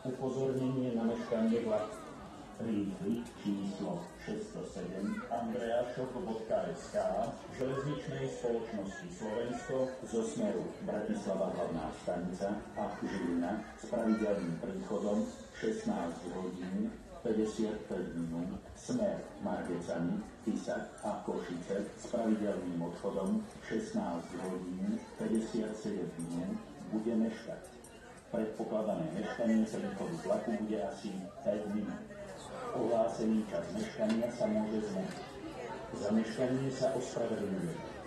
Upozornenie na meškanie vlaku. Rýchly číslo 607 andreašok.sk železničnej spoločnosti Slovensko zo smeru Bratislava hlavná stanica a Žilina s pravidelným príchodom 16 hodín 55 minút smer Margecany, Tisak a Košice s pravidelným odchodom 16 hodín 57 minút bude meškať. Predpokladané meškanie východu vlaku bude asi 5 minút. Ohlásený čas meškania sa môže zmeniť. Za meškanie sa ospravedlňuje.